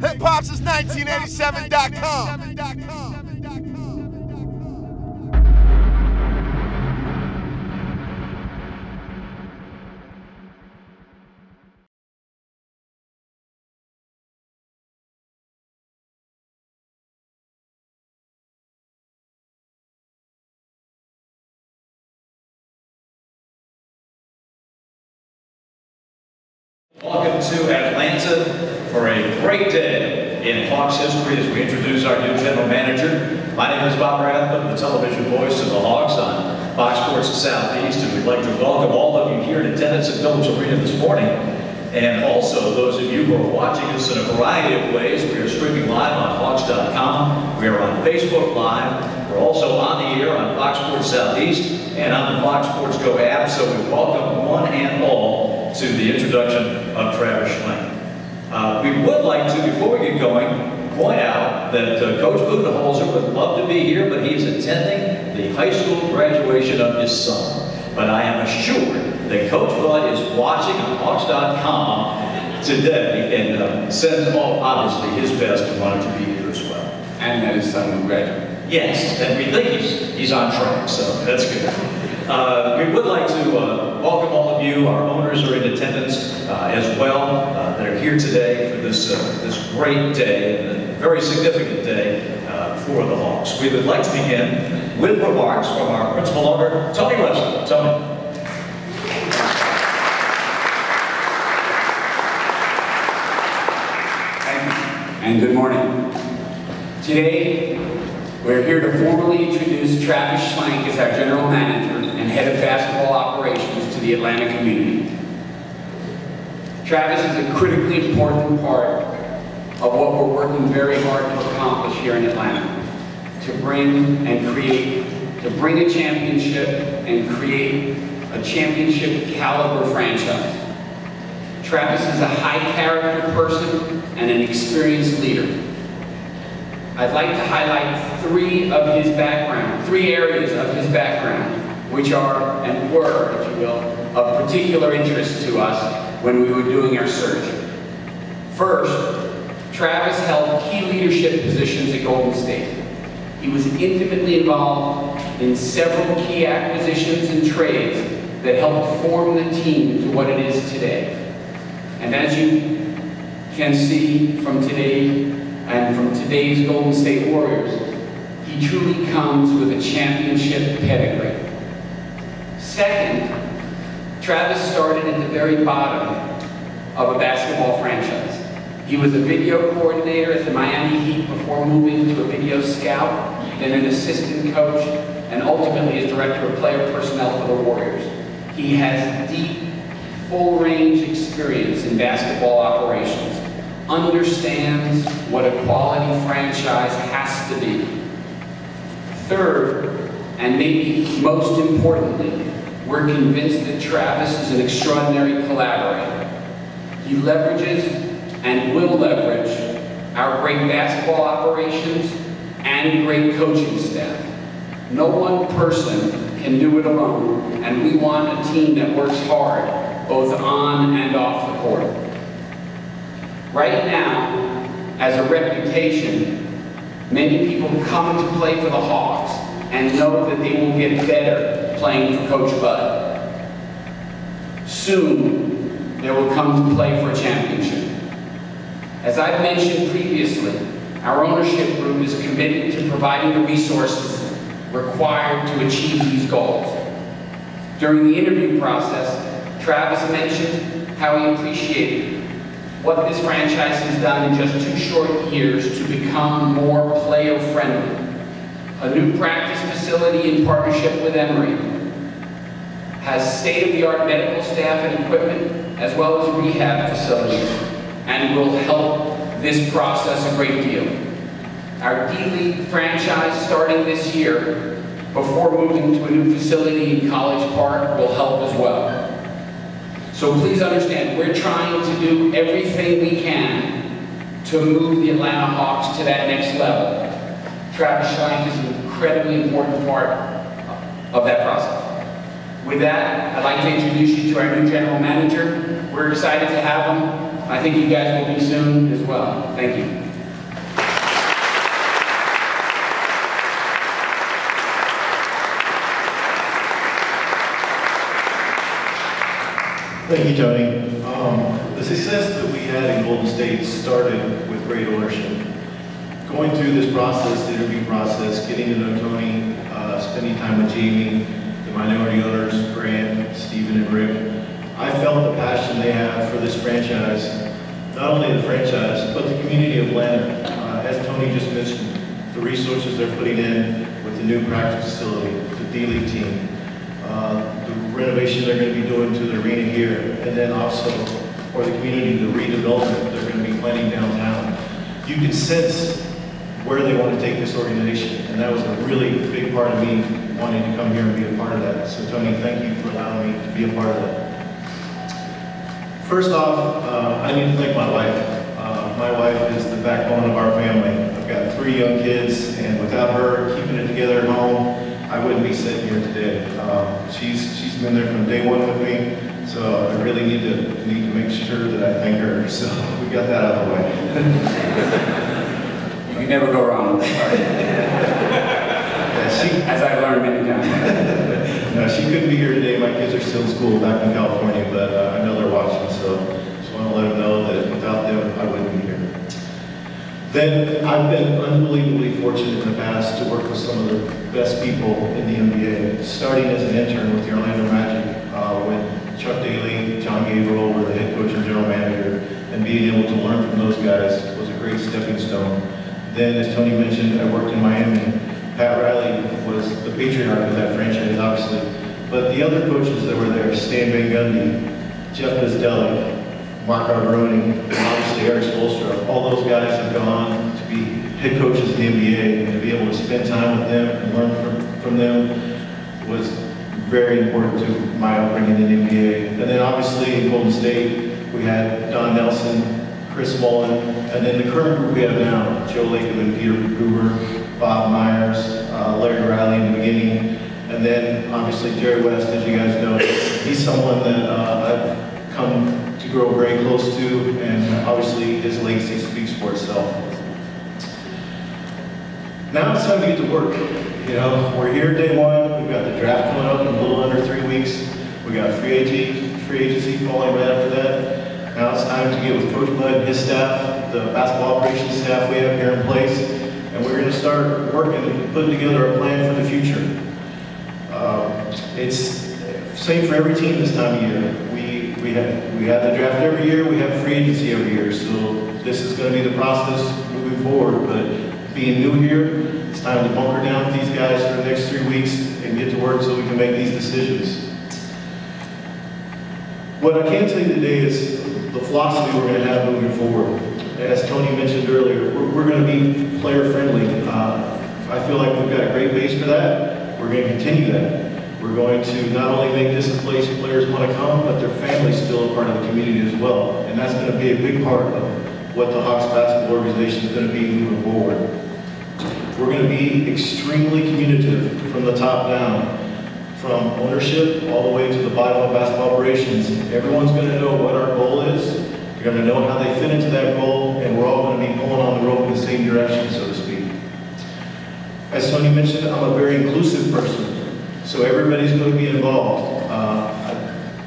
Hip Hop since 1987.com. Welcome to Atlanta for a great day in Hawks history as we introduce our new general manager. My name is Bob Rathbun, the television voice of the Hawks on Fox Sports Southeast, and we'd like to welcome all of you here in attendance at Philips Arena this morning. And also those of you who are watching us in a variety of ways. We are streaming live on Hawks.com. We are on Facebook Live. We're also on the air on Fox Sports Southeast and on the Fox Sports Go app. So we welcome one and all to the introduction of Travis Schlenk. Uh, we would like to, before we get going, point out that uh, Coach Budenholzer would love to be here, but he's attending the high school graduation of his son. But I am assured that Coach Bud is watching on Hawks.com today and uh, sends all, obviously, his best and wanted to be here as well. And that his son will graduate. Yes, and we think he's, he's on track, so that's good. Uh, we would like to uh, welcome all of you. Our owners are in attendance uh, as well. Uh, that are here today for this, uh, this great day, and a very significant day for the Hawks. We would like to begin with remarks from our principal owner, Tony Ressler. Tony. And good morning. Today, we're here to formally introduce Travis Schlenk as our general manager and head of basketball operations the Atlanta community. Travis is a critically important part of what we're working very hard to accomplish here in Atlanta. To bring and create, to bring a championship and create a championship caliber franchise. Travis is a high character person and an experienced leader. I'd like to highlight three of his background, three areas of his background, which are, and were, if you will, of particular interest to us when we were doing our search. First, Travis held key leadership positions at Golden State. He was intimately involved in several key acquisitions and trades that helped form the team to what it is today. And as you can see from today and from today's Golden State Warriors, he truly comes with a championship pedigree. Second, Travis started at the very bottom of a basketball franchise. He was a video coordinator at the Miami Heat before moving to a video scout, then an assistant coach, and ultimately as director of player personnel for the Warriors. He has deep, full-range experience in basketball operations, understands what a quality franchise has to be. Third, and maybe most importantly, we're convinced that Travis is an extraordinary collaborator. He leverages and will leverage our great basketball operations and great coaching staff. No one person can do it alone, and we want a team that works hard, both on and off the court. Right now, as a reputation, many people come to play for the Hawks and know that they will get better playing for Coach Bud. Soon, they will come to play for a championship. As I've mentioned previously, our ownership group is committed to providing the resources required to achieve these goals. During the interview process, Travis mentioned how he appreciated what this franchise has done in just two short years to become more player-friendly. A new practice facility in partnership with Emory has state-of-the-art medical staff and equipment, as well as rehab facilities, and will help this process a great deal. Our D-League franchise starting this year, before moving to a new facility in College Park, will help as well. So please understand, we're trying to do everything we can to move the Atlanta Hawks to that next level. Travis Schlenk is incredibly important part of that process. With that, I'd like to introduce you to our new general manager. We're excited to have him. I think you guys will be soon as well. Thank you. Thank you, Tony. Um, The success that we had in Golden State started with great ownership. Going through this process, the interview process, getting to know Tony, uh, spending time with Jamie, the minority owners, Grant, Stephen, and Rick, I felt the passion they have for this franchise, not only the franchise, but the community of Atlanta. Uh, As Tony just mentioned, the resources they're putting in with the new practice facility, the D-League team, uh, the renovation they're going to be doing to the arena here, and then also for the community, the redevelopment they're going to be planning downtown. You can sense where they want to take this organization, and that was a really big part of me wanting to come here and be a part of that. So Tony, thank you for allowing me to be a part of that. First off, uh, I need to thank my wife. Uh, My wife is the backbone of our family. I've got three young kids, and without her keeping it together at home, I wouldn't be sitting here today. Uh, She's, she's been there from day one with me, so I really need to, need to make sure that I thank her. So we got that out of the way. Can never go wrong with she, as I've learned many times. No, she couldn't be here today. My kids are still in school back in California, but uh, I know they're watching, so just want to let them know that without them, I wouldn't be here. Then I've been unbelievably fortunate in the past to work with some of the best people in the NBA, starting as an intern with the Orlando Magic, uh, when Chuck Daly, John Gabriel were the head coach and general manager, and being able to learn from those guys was a great stepping stone. Then, as Tony mentioned, I worked in Miami. Pat Riley was the patriarch of that franchise, obviously. But the other coaches that were there, Stan Van Gundy, Jeff Bzdelik, Mark Arbaroni, and obviously Erik Spoelstra, all those guys have gone on to be head coaches in the NBA, and to be able to spend time with them and learn from, from them was very important to my upbringing in the NBA. And then obviously in Golden State, we had Don Nelson, Chris Mullin, and then the current group we have now, Joe Lacob, Peter Guber, Bob Myers, uh, Larry Riley in the beginning, and then obviously Jerry West, as you guys know, he's someone that uh, I've come to grow very close to, and obviously his legacy speaks for itself. Now it's time to get to work. You know, we're here day one. We've got the draft coming up in a little under three weeks. We got free agency, free agency following right after that. Now it's time to get with Coach Bud and his staff, the basketball operations staff we have here in place, and we're going to start working, and putting together a plan for the future. Um, It's same for every team this time of year. We, we have, we have the draft every year, we have free agency every year, so this is gonna be the process moving forward, but being new here, it's time to bunker down with these guys for the next three weeks and get to work so we can make these decisions. What I can tell you today is the philosophy we're gonna have moving forward. As Tony mentioned earlier, we're, we're gonna be player-friendly. Uh, I feel like we've got a great base for that. We're gonna continue that. We're going to not only make this a place players want to come, but their families still a part of the community as well. And that's going to be a big part of what the Hawks basketball organization is going to be moving forward. We're going to be extremely communicative from the top down, from ownership all the way to the bottom of basketball operations. Everyone's going to know what our goal is. You're going to know how they fit into that goal, and we're all going to be pulling on the rope in the same direction, so to speak. As Tony mentioned, I'm a very inclusive person. So everybody's going to be involved. Uh,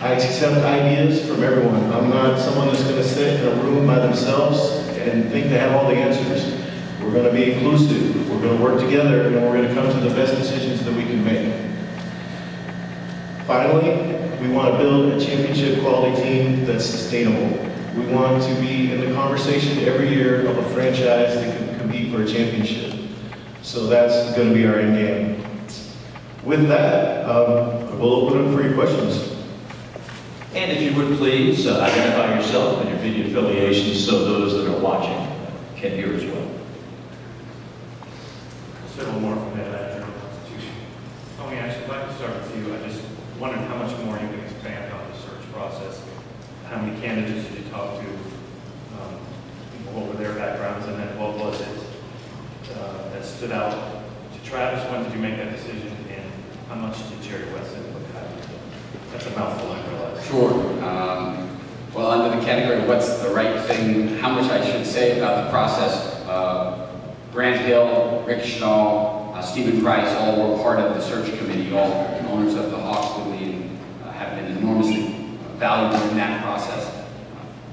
I I accept ideas from everyone. I'm not someone that's going to sit in a room by themselves and think they have all the answers. We're going to be inclusive. We're going to work together, and we're going to come to the best decisions that we can make. Finally, we want to build a championship quality team that's sustainable. We want to be in the conversation every year of a franchise that can compete for a championship. So that's going to be our end game. With that, um, we'll open up for your questions. And if you would please uh, identify yourself and your media affiliations so those that are watching can hear as well. Several more from the Atlanta Journal-Constitution. Tony, actually, I'd like to start with you. I just wondered how much more you can expand on the search process. How many candidates did you talk to? Um, What were their backgrounds? And then what was it uh, that stood out to Travis? When did you make that decision? And how much did Jerry West input have? That's a mouthful, I realize. Sure. Um, Well, under the category, what's the right thing, how much I should say about the process, uh, Grant Schnall, uh, Stephen Price, all were part of the search committee, all owners of the Hawks and uh, have been enormously valuable in that process.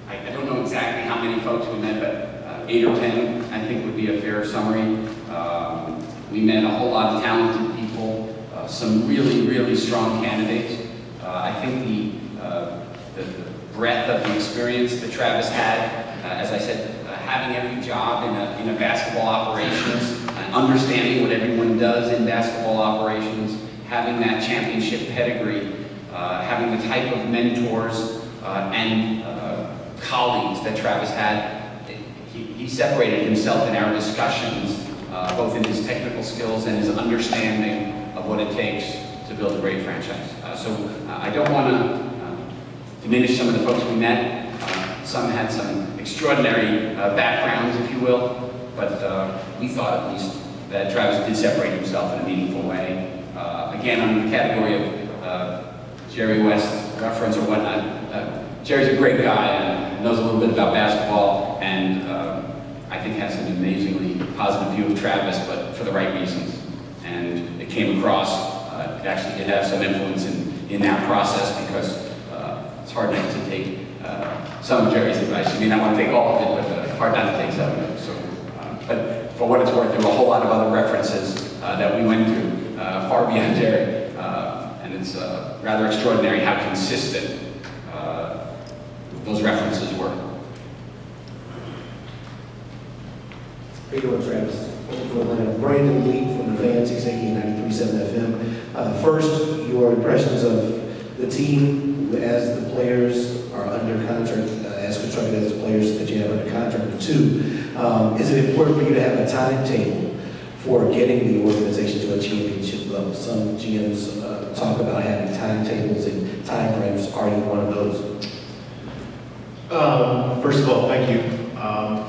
I, I don't know exactly how many folks we met, but uh, eight or 10, I think would be a fair summary. Um, We met a whole lot of talented people, uh, some really, really strong candidates. Uh, I think the, uh, the the breadth of the experience that Travis had, uh, as I said, uh, having every job in a, in a basketball operations, understanding what everyone does in basketball operations, having that championship pedigree, uh, having the type of mentors uh, and uh, colleagues that Travis had, he, he separated himself in our discussions, uh, both in his technical skills and his understanding of what it takes to build a great franchise. Uh, so uh, I don't want to diminish some of the folks we met. Some had some extraordinary backgrounds, if you will, but uh, we thought at least that Travis did separate himself in a meaningful way. Uh, again, under the category of uh, Jerry West reference or whatnot, uh, Jerry's a great guy and knows a little bit about basketball and uh, I think has an amazingly positive view of Travis, but for the right reasons. And it came across, uh, it actually did have some influence in, in that process because it's hard not to take some of Jerry's advice. You may not want to take all of it, but hard not to take some of it. So, but for what it's worth, there were a whole lot of other references uh, that we went through uh, far beyond Jerry. Uh, and it's uh, rather extraordinary how consistent uh, those references were. How you doing, Travis? Brandon Lee from the Fan 680 93.7 FM. Uh, First, your impressions of the team as the players are under contract, uh, as constructed as players that you have under contract. Two, um, is it important for you to have a timetable for getting the organization to a championship level? Some GMs uh, talk about having timetables and timeframes. Are you one of those? Um, First of all, thank you. Um,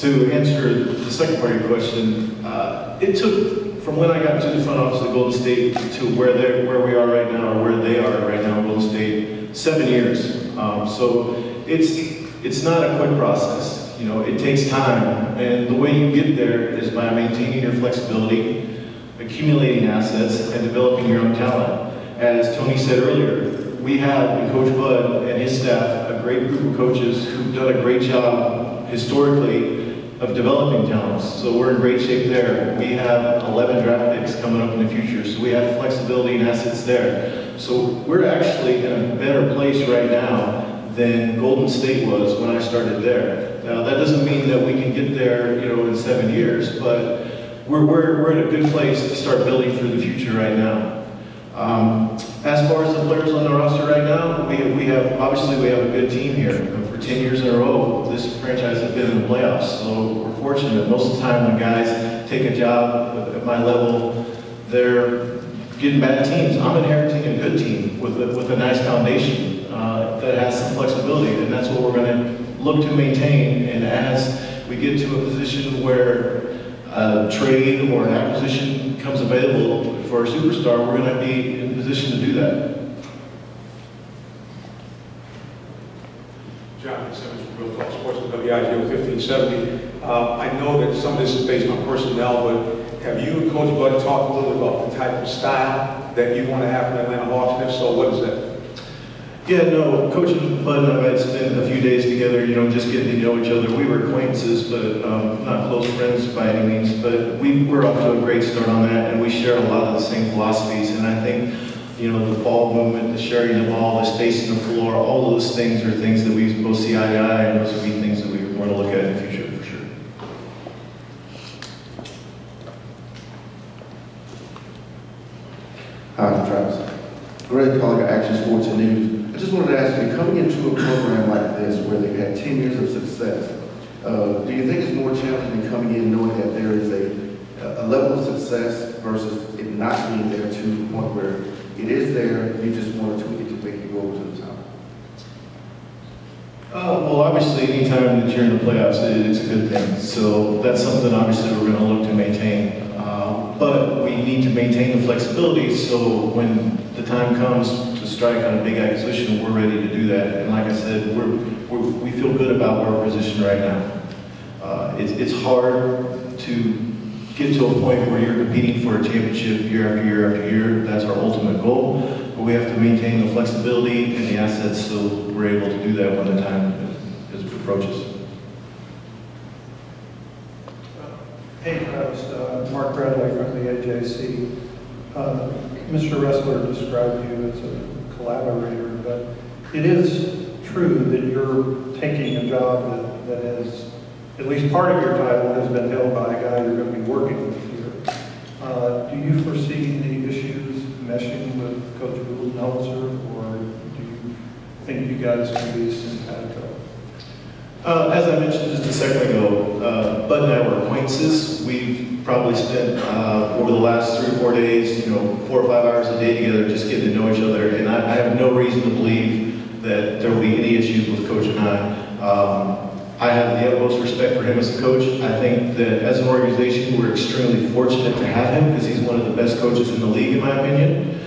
To answer the second part of your question, uh, it took, from when I got to the front office of Golden State to where they where we are right now, or where they are right now in Golden State, seven years. Um, So it's, it's not a quick process, you know, it takes time. And the way you get there is by maintaining your flexibility, accumulating assets, and developing your own talent. As Tony said earlier, we have in Coach Bud and his staff a great group of coaches who've done a great job historically of developing talents. So we're in great shape there. We have 11 draft picks coming up in the future, so we have flexibility and assets there. So we're actually in a better place right now than Golden State was when I started there. Now, that doesn't mean that we can get there, you know, in seven years, but we're, we're, we're in a good place to start building for the future right now. Um, as far as the players on the roster right now, we, we have, obviously, we have a good team here. For 10 years in a row, this franchise has been in the playoffs, so we're fortunate. Most of the time when guys take a job at my level, they're getting bad teams. I'm inheriting a good team with a, with a nice foundation uh, that has some flexibility, and that's what we're going to look to maintain. And as we get to a position where a trade or an acquisition comes available for a superstar, we're going to be in position to do that. Jonathan Simmons from Real Talk Sports, WIGO 1570. Uh, I know that some of this is based on personnel, but have you and Coach Bud talked a little bit about the type of style that you want to have from Atlanta Hawks? And if so, what is that? Yeah, no, Coach Bud and I had spent a few days together, you know, just getting to know each other. We were acquaintances, but um, not close friends by any means. But we were off to a great start on that, and we share a lot of the same philosophies. And I think, you know, the ball movement, the sharing the ball, the spacing the floor, all those things are things that we both see eye to eye, and those would be things that we want to look at in the future, for sure. Hi, Travis. Greg Collier, Action Sports and News. Just wanted to ask you, coming into a program like this where they've had 10 years of success, uh, do you think it's more challenging coming in knowing that there is a, a level of success versus it not being there to the point where it is there, you just want to tweak it to make it go over to the top? Uh, well, obviously, anytime that you're in the playoffs, it, it's a good thing. So that's something obviously we're going to look to maintain. Uh, but we need to maintain the flexibility so when the time comes strike on a big acquisition, we're ready to do that. And like I said, we're, we're, we feel good about we're positioned right now. Uh, it's, it's hard to get to a point where you're competing for a championship year after year after year. That's our ultimate goal. But we have to maintain the flexibility and the assets so we're able to do that when the time is, approaches. Hey, Travis, uh, Mark Bradley from the AJC. Uh, Mr. Ressler described you as a collaborator, but it is true that you're taking a job that, that is, at least part of your title has been held by a guy you're going to be working with here. Uh, Do you foresee any issues meshing with Coach Budenholzer, or do you think you guys can be simpatico? Uh, as I mentioned just a second ago, uh, Bud and I were acquaintances. We've probably spent uh, over the last three or four days, you know, four or five hours a day together just getting to know each other. And I, I have no reason to believe that there will be any issues with Coach and I. Um, I have the utmost respect for him as a coach. I think that as an organization, we're extremely fortunate to have him because he's one of the best coaches in the league, in my opinion.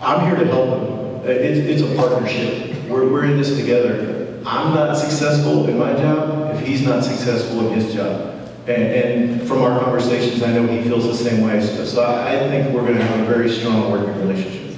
I'm here to help him. It's, it's a partnership. We're, we're in this together. I'm not successful in my job he's not successful in his job. And, and from our conversations, I know he feels the same way. So, so I I think we're going to have a very strong working relationship.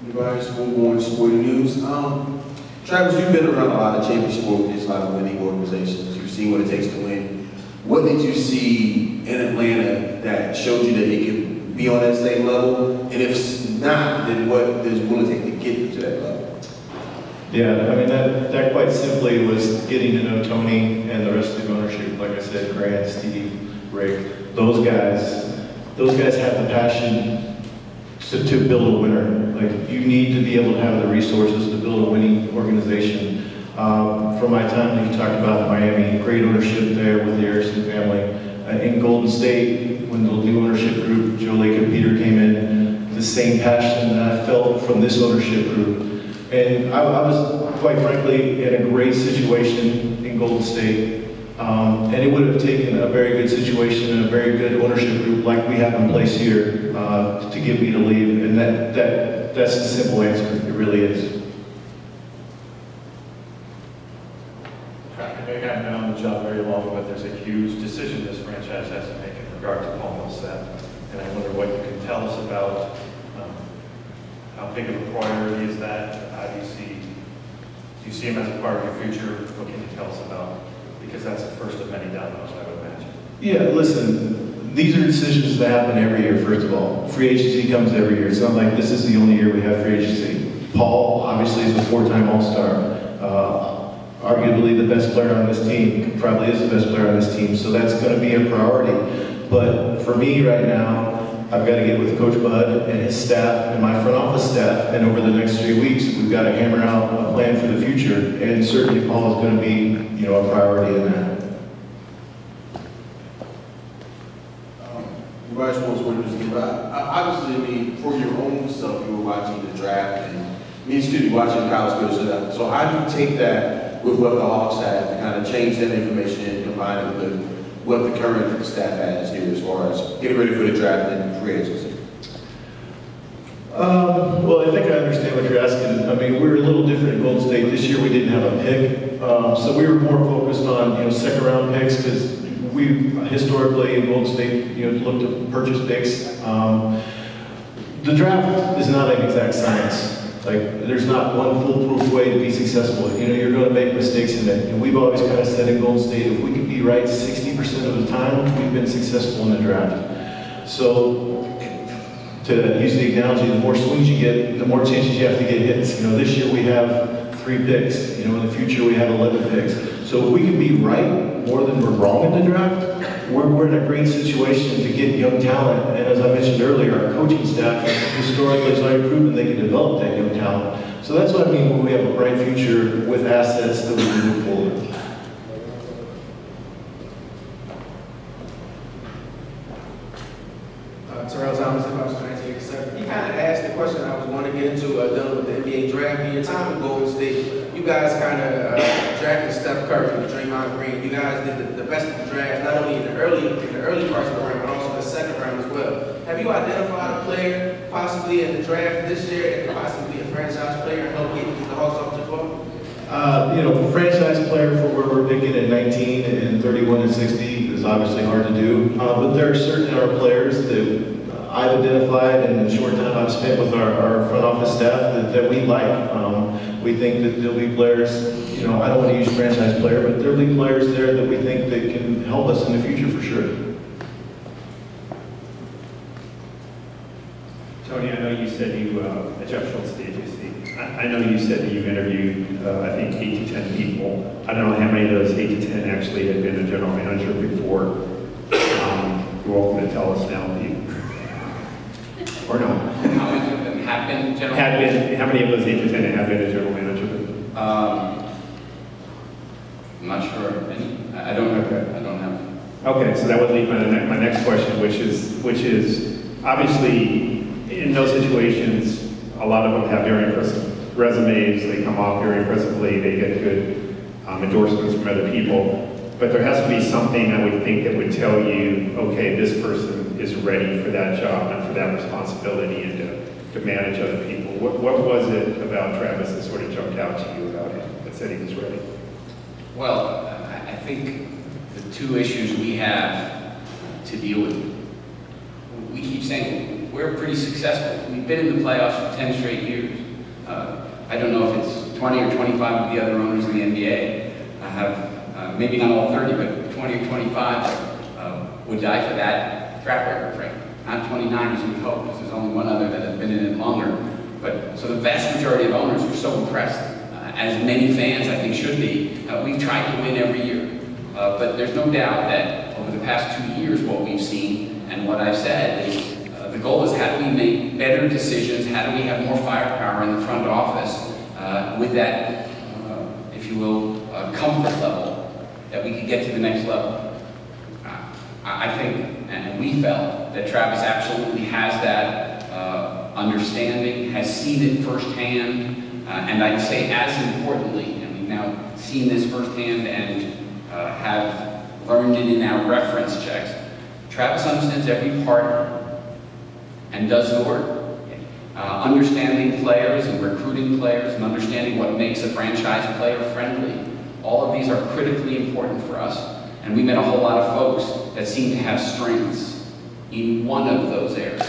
Everybody, just move on sporting news. Um, Travis, you've been around a lot of championship organizations, a lot of winning organizations. You've seen what it takes to win. What did you see in Atlanta that showed you that it could be on that same level? And if not, then what does will it take to get you to that level? Yeah, I mean, that, that quite simply was getting to know Tony and the rest of the ownership, like I said, Grant, Steve, Rick, those guys, those guys have the passion to, to build a winner. Like, you need to be able to have the resources to build a winning organization. Um, from my time you talked about Miami, great ownership there with the Arison family. Uh, in Golden State, when the new ownership group, Joe Lacob and Peter came in, the same passion that I felt from this ownership group. And I, I was, quite frankly, in a great situation in Golden State. Um, and it would have taken a very good situation and a very good ownership group like we have in place here uh, to get me to leave. And that, that, that's the simple answer. It really is. I know you haven't been on the job very long, but there's a huge decision this franchise has to make in regard to Paul Millsap. And I wonder what you can tell us about um, how big of a priority is that? How do you see, do you see him as a part of your future? What can you tell us about? Because that's the first of many dominoes, I would imagine. Yeah, listen, these are decisions that happen every year, first of all. Free agency comes every year. It's not like this is the only year we have free agency. Paul, obviously, is a four-time All-Star. Uh, arguably the best player on this team, probably is the best player on this team, so that's going to be a priority. But for me right now, I've got to get with Coach Bud and his staff and my front office staff, and over the next three weeks, we've got to hammer out a plan for the future, and certainly Paul is going to be, you know, a priority in that. Um, I- I- obviously, I mean, for your own self, you were watching the draft and me, excuse me, watching college that- So how do you take that with what the Hawks have to kind of change that information and combine it with what the current staff has here as far as getting ready for the draft and free agency? Um, well, I think I understand what you're asking. I mean, we're a little different in Golden State. This year, we didn't have a pick. Um, so we were more focused on, you know, second round picks because we historically in Golden State, you know, looked to purchase picks. Um, the draft is not an exact science. Like, there's not one foolproof way to be successful. You know, you're going to make mistakes in it. And we've always kind of said in Golden State, if we could be right 60% of the time, we've been successful in the draft. So to use the analogy, the more swings you get, the more chances you have to get hits. You know, this year we have three picks. You know, in the future we have 11 picks. So if we can be right more than we're wrong in the draft, we're, we're in a great situation to get young talent. And as I mentioned earlier, our coaching staff historically has already proven they can develop that young talent. So that's what I mean when we have a bright future with assets that we can move forward. Uh, Terrell Thomas, about 1987. You kind of asked the question I was going to get into, uh, done with the NBA draft. Your time in Golden State, you guys kind of uh, drafted Steph Curry, Draymond Green. You guys did the, the best of the draft, not only in the early in the early parts of the round, but also the second round as well. Have you identified a player possibly in the draft this year that could possibly be a franchise player and help get the Hawks off the floor? Uh, you know, franchise player for where we're picking at 19 and 31 and 60 is obviously hard to do. Uh, but there are certainly are players that I've identified in the short time I've spent with our, our front office staff that, that we like. Um, we think that there'll be players, you know, I don't want to use franchise player, but there'll be players there that we think that can help us in the future for sure. Tony, I know you said you, uh, Jeff Schultz, the I, I know you said that you interviewed, uh, I think, eight to 10 people. I don't know how many of those eight to 10 actually had been a general manager before. Um, You're welcome to tell us now or no. How many of them have been general? Had been, how many of those to 10 have been a general manager? Um, I'm not sure any. I don't, Okay. I don't have. Okay, so that would lead my, my next question, which is, which is, obviously, in those situations, a lot of them have very impressive resumes, they come off very impressively, they get good um, endorsements from other people, but there has to be something I would think that would tell you, okay, this person is ready for that job and for that responsibility and to, to manage other people. What, what was it about Travis that sort of jumped out to you about him, that said he was ready? Well, I I think the two issues we have to deal with, we keep saying, we're pretty successful. We've been in the playoffs for 10 straight years. Uh, I don't know if it's 20 or 25 of the other owners in the NBA uh, have, uh, maybe not all 30, but 20 or 25 uh, would die for that track record, frankly. Not 29 as we hope, because there's only one other that has been in it longer. But, so the vast majority of owners are so impressed, uh, as many fans I think should be. Uh, We've tried to win every year. Uh, But there's no doubt that over the past two years, what we've seen and what I've said is, uh, the goal is how do we make better decisions? How do we have more firepower in the front office uh, with that, uh, if you will, comfort level that we can get to the next level? I I think, and we felt, that Travis absolutely has that uh, understanding, has seen it firsthand, uh, and I'd say as importantly, and we've now seen this firsthand and uh, have learned it in our reference checks, Travis understands every part and does the work. Uh, understanding players and recruiting players and understanding what makes a franchise player friendly. All of these are critically important for us. And we met a whole lot of folks that seem to have strengths in one of those areas.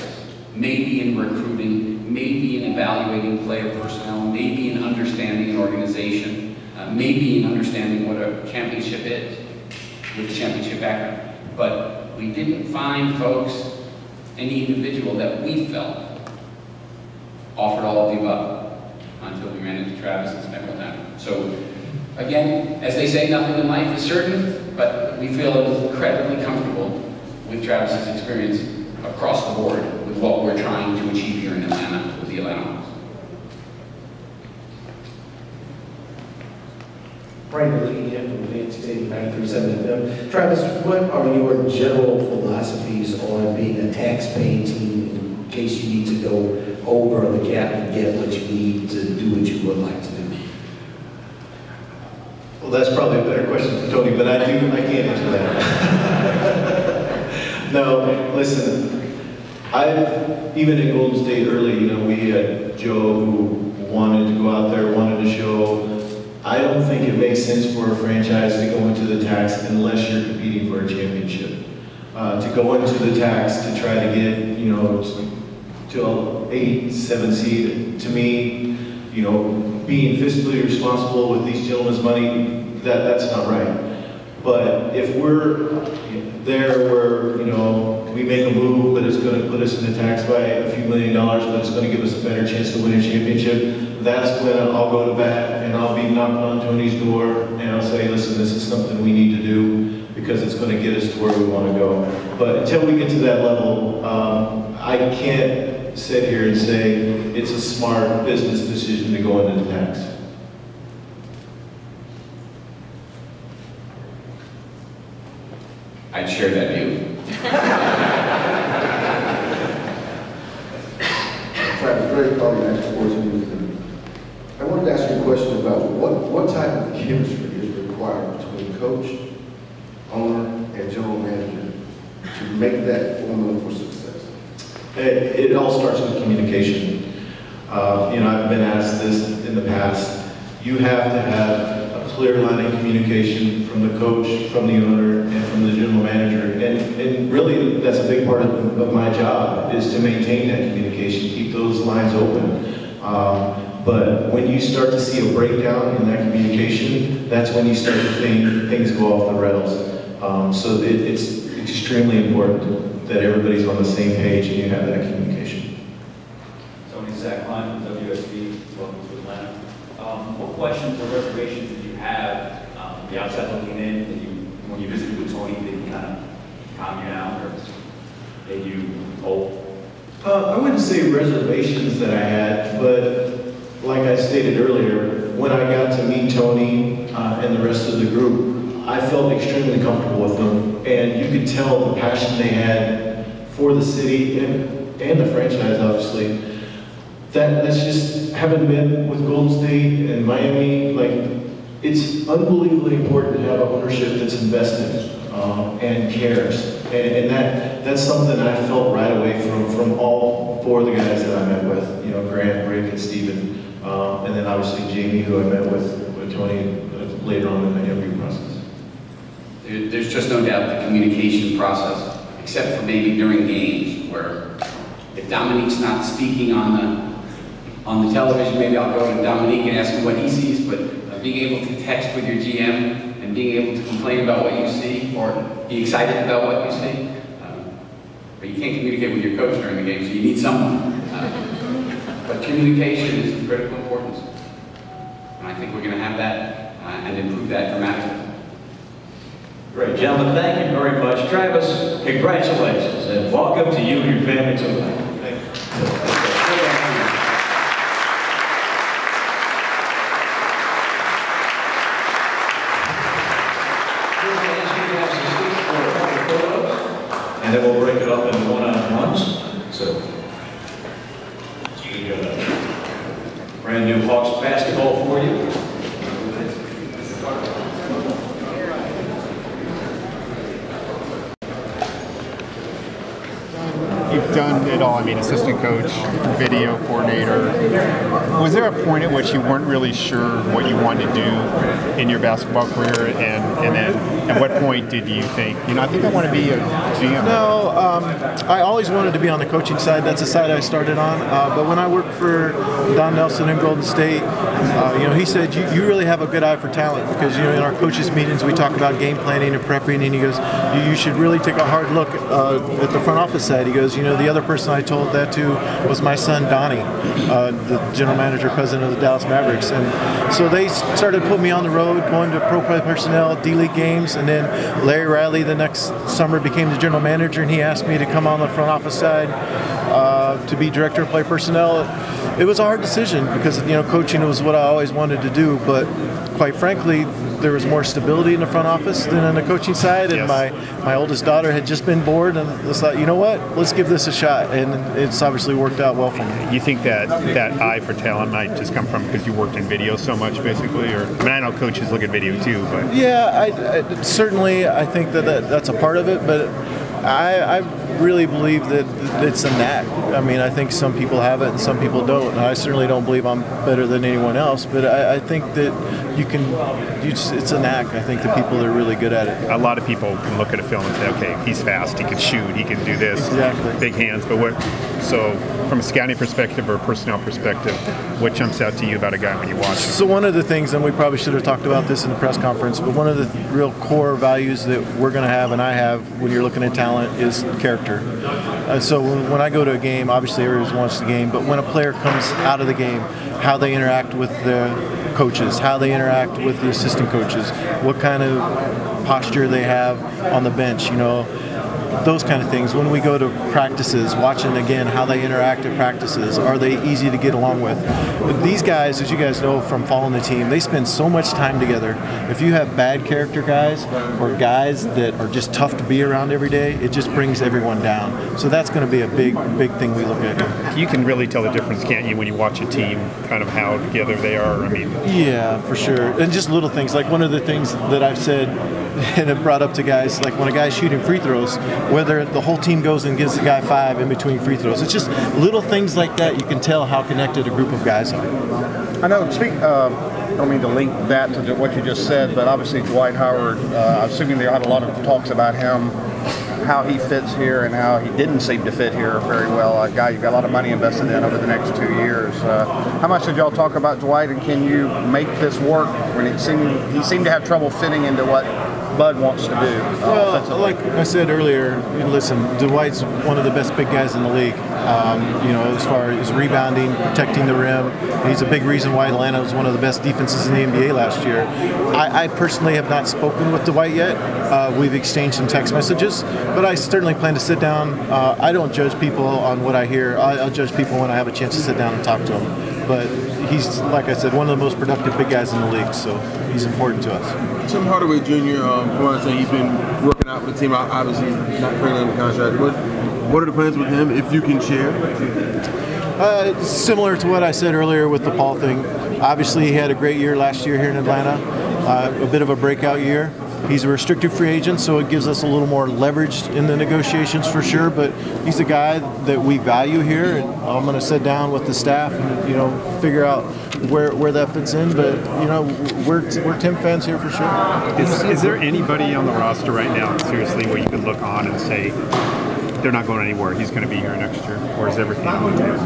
Maybe in recruiting, maybe in evaluating player personnel, maybe in understanding an organization, uh, maybe in understanding what a championship is with a championship background. But we didn't find folks, any individual that we felt offered all of the above until we ran into Travis and spent with him. So again, as they say, nothing in life is certain, but we feel incredibly comfortable with Travis's experience across the board with what we're trying to achieve here in Atlanta with the Atlanta Hawks. Brandon Lee again from Advanced State 93.7 FM. Travis, what are your general philosophies on being a tax-paying team in case you need to go over the cap and get what you need to do what you would like to do? Well, that's probably a better question for Tony, but I do, I can't answer that. no, listen, I've, even at Golden State early, you know, we had Joe who wanted to go out there, wanted to show. I don't think it makes sense for a franchise to go into the tax unless you're competing for a championship. Uh, to go into the tax to try to get, you know, to eight, seven seed, to me, you know, being fiscally responsible with these gentlemen's money, that, that's not right. But if we're there where, you know, we make a move, but it's gonna put us in the tax by a few million dollars, but it's gonna give us a better chance to win a championship, that's when I'll go to bat and I'll be knocking on Tony's door and I'll say, listen, this is something we need to do because it's gonna get us to where we wanna go. But until we get to that level, um, I can't sit here and say it's a smart business decision to go into the tax. I'd share that view. Travis, very probably next sports news. I wanted to ask you a question question about what, what type of chemistry is required between coach, owner, and general manager to make that formula for success? It, it all starts with communication. Uh, you know, I've been asked this in the past. You have to have a clear line of communication from the coach, from the owner, and from the general manager. And, and really, that's a big part of, of my job, is to maintain that communication, keep those lines open. Um, but when you start to see a breakdown in that communication, that's when you start to think things go off the rails. Um, so it, it's extremely important that everybody's on the same page and you have that communication. Tony Zach Klein from WSB, welcome to Atlanta. Um, What questions or reservations did you have, um, from the outside looking in, that you, when you visited with Tony, he kind of calm you down or you whole? Uh, I wouldn't say reservations that I had, but like I stated earlier, when I got to meet Tony uh, and the rest of the group, I felt extremely comfortable with them, and you could tell the passion they had for the city and, and the franchise, obviously. That, that's just, having been with Golden State and Miami, like, it's unbelievably important to have ownership that's invested um, and cares. And, and that, that's something I felt right away from, from all four of the guys that I met with, you know, Grant, Rick, and Steven. Um, and then obviously Jamie, who I met with, with Tony uh, later on in the interview process. There's just no doubt the communication process, except for maybe during games where if Dominique's not speaking on the, on the television, maybe I'll go to Dominique and ask him what he sees, but being able to text with your GM and being able to complain about what you see or be excited about what you see. um, But you can't communicate with your coach during the game, so you need someone. Uh, But communication is of critical importance. And I think we're going to have that uh, and improve that dramatically. Great, gentlemen, thank you very much. Travis, congratulations, and welcome to you and your family to Atlanta. Thank you. And then we'll break it up into one-on-ones, so. you got a Brand new Hawks basketball for you. You've done it all. I mean, assistant coach, video coordinator. Was there a point at which you weren't really sure what you wanted to do in your basketball career, and and then at what point did you think, you know, I think I want to be a GM? No, um, I always wanted to be on the coaching side. That's the side I started on. Uh, but when I worked for Don Nelson in Golden State, uh, you know, he said you, you really have a good eye for talent because you know in our coaches meetings we talk about game planning and prepping, and he goes, you, you should really take a hard look uh, at the front office side. He goes, you know, the other person I told that to was my son Donnie, uh, the general manager, president of the Dallas Mavericks, and so they started putting me on the road, going to pro play personnel, D League games, and then Larry Riley the next summer became the general manager, and he asked me to come on the front office side uh, to be director of play personnel. It was a hard decision because you know coaching was what I always wanted to do, but quite frankly, there was more stability in the front office than on the coaching side, and Yes. my my oldest daughter had just been bored, and I thought, you know what, let's give this a shot, and it's obviously worked out well for me. You think that that eye for talent might just come from because you worked in video so much, basically, or I mean, I know coaches look at video too, but Yeah, I, I- certainly I think that, that that's a part of it, but I, I really believe that it's a knack. I mean, I think some people have it and some people don't. And I certainly don't believe I'm better than anyone else, but I, I think that you can. You just, it's a knack. I think the people that are really good at it. a lot of people can look at a film and say, okay, he's fast, he can shoot, he can do this, Exactly. big hands. But what? So, from a scouting perspective or a personnel perspective, what jumps out to you about a guy when you watch him? So one of the things, and we probably should have talked about this in the press conference, but one of the real core values that we're going to have, and I have, when you're looking at talent, is character. Uh, so when, when I go to a game, obviously everyone wants the game, but when a player comes out of the game, how they interact with the coaches, how they interact with the assistant coaches, what kind of posture they have on the bench, you know. Those kind of things. When we go to practices, watching again how they interact at practices, are they easy to get along with? But these guys, as you guys know from following the team, they spend so much time together. If you have bad character guys or guys that are just tough to be around every day, it just brings everyone down. So that's going to be a big, big thing we look at. You can really tell the difference, can't you, when you watch a team, kind of how together they are? I mean, Yeah, for sure. And just little things. Like one of the things that I've said and it brought up to guys, like when a guy's shooting free throws, whether the whole team goes and gives the guy five in between free throws. It's just little things like that. You can tell how connected a group of guys are. I know, speak, um, I don't mean to link that to what you just said, but obviously Dwight Howard, uh, assuming they had a lot of talks about him, how he fits here and how he didn't seem to fit here very well. A guy you've got a lot of money invested in over the next two years. Uh, how much did y'all talk about Dwight and can you make this work when it seemed, he seemed to have trouble fitting into what Bud wants to do? uh, Well, like I said earlier, listen, Dwight's one of the best big guys in the league. Um, you know, as far as rebounding, protecting the rim, he's a big reason why Atlanta was one of the best defenses in the NBA last year. I, I personally have not spoken with Dwight yet. Uh, we've exchanged some text messages, but I certainly plan to sit down. Uh, I don't judge people on what I hear. I, I'll judge people when I have a chance to sit down and talk to them. But he's, like I said, one of the most productive big guys in the league, so he's important to us. Tim Hardaway Jr., um, from what I say, he's been working out with the team, obviously not currently under contract. What, what are the plans with him, if you can share? Uh, similar to what I said earlier with the Paul thing. Obviously, he had a great year last year here in Atlanta, uh, a bit of a breakout year. He's a restricted free agent, so it gives us a little more leverage in the negotiations for sure. But he's a guy that we value here, and I'm going to sit down with the staff and you know figure out where, where that fits in. But you know, we're we're Tim fans here for sure. is, is there anybody on the roster right now, seriously, where you can look on and say, they're not going anywhere, he's going to be here next year? Or is everything on the table?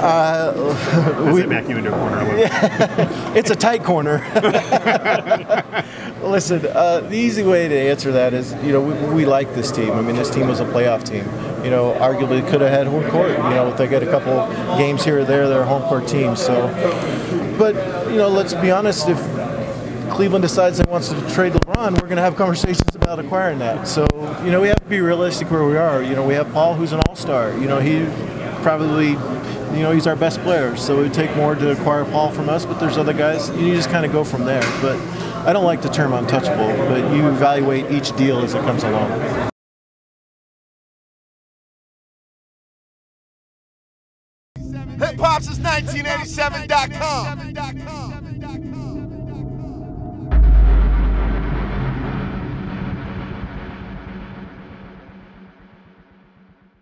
Uh, Does it back you into a corner a little? it's a tight corner. Listen, uh, the easy way to answer that is, you know, we, we like this team. I mean, this team was a playoff team. You know, arguably could have had home court. You know, if they get a couple games here or there, they're a home court team. So, but you know, let's be honest. If Cleveland decides they wants to trade LeBron, we're going to have conversations about acquiring that. So, you know, we have to be realistic where we are. You know, we have Paul, who's an all-star. You know, he probably, you know, he's our best player. So it would take more to acquire Paul from us. But there's other guys. You just kind of go from there. But I don't like the term untouchable. But you evaluate each deal as it comes along. Hip Hop since 1987.com.